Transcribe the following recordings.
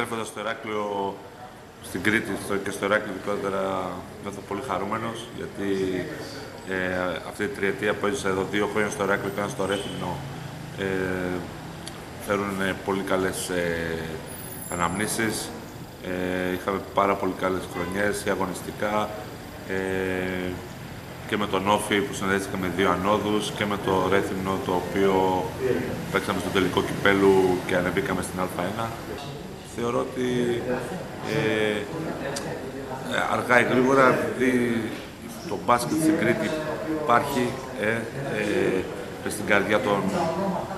επιστρέφοντας στο Εράκλειο στην Κρήτη στο, και στο Εράκλειο ειδικότερα νιώθω πολύ χαρούμενος γιατί ε, αυτή τη τριετία που έζησα εδώ δύο χρόνια στο Εράκλειο και ένα στο Ρέθυμνο ε, φέρουν πολύ καλές ε, αναμνήσεις. Ε, είχαμε πάρα πολύ καλές χρονιές, αγωνιστικά ε, και με τον Όφη που συνδέθηκα με δύο ανόδους και με το Ρέθυμνο το οποίο παίξαμε στο τελικό κυπέλου και ανεβήκαμε στην Α1. Θεωρώ ότι ε, ε αργά ή γρήγορα επειδή το μπάσκετ στην Κρήτη υπάρχει ε, ε, στην καρδιά των,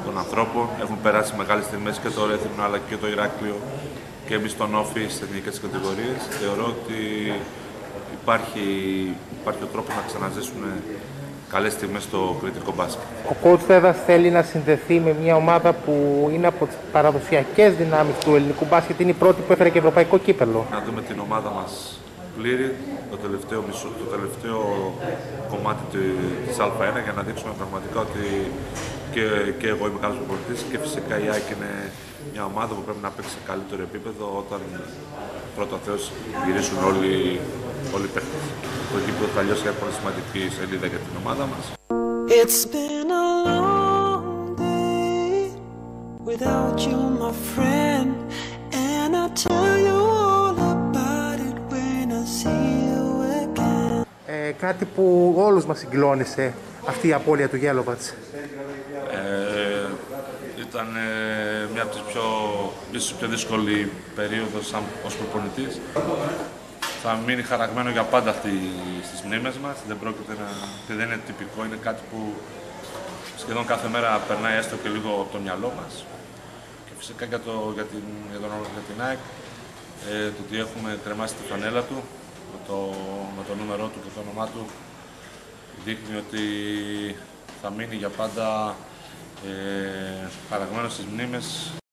των ανθρώπων. Έχουν περάσει μεγάλες στιγμές και το Ρέθυμνο αλλά και το Ηράκλειο και εμείς τον Όφη στις εθνικές κατηγορίες. Θεωρώ ότι υπάρχει, υπάρχει ο τρόπος να ξαναζήσουμε καλές στιγμές στο κριτικό μπάσκετ. Ο coach Τέδας θέλει να συνδεθεί με μια ομάδα που είναι από τις παραδοσιακές δυνάμεις του ελληνικού μπάσκετ. Είναι η πρώτη που έφερε και ευρωπαϊκό κύπελο. Να δούμε την ομάδα μας πλήρη, το τελευταίο, μισό, το τελευταίο κομμάτι της Α1 για να δείξουμε πραγματικά ότι και, και εγώ είμαι καλός προπονητής και φυσικά η ΑΕΚ είναι μια ομάδα που πρέπει να παίξει σε καλύτερο επίπεδο όταν πρώτα Θεός γυρίσουν όλοι, όλοι οι παίχτες. Το γήπεδο θα λιώσει μια πολύ σημαντική σελίδα για την ομάδα μας. It's been a long day without you, my friend, κάτι που όλους μας συγκλώνησε αυτή η απώλεια του Γέλοβατς ήταν ε, μια από τις πιο, ίσως πιο δύσκολη περίοδος σαν, ως προπονητής. Θα μείνει χαραγμένο για πάντα αυτή στις μνήμες μας. Δεν πρόκειται να... και δεν είναι τυπικό, είναι κάτι που σχεδόν κάθε μέρα περνάει έστω και λίγο από το μυαλό μας. Και φυσικά για, το, για, την, για, τον, για την ΑΕΚ, ε, το ότι έχουμε κρεμάσει τη φανέλα του με το, με το νούμερό του και το όνομά του δείχνει ότι θα μείνει για πάντα ε, παραγμένος στις μνήμες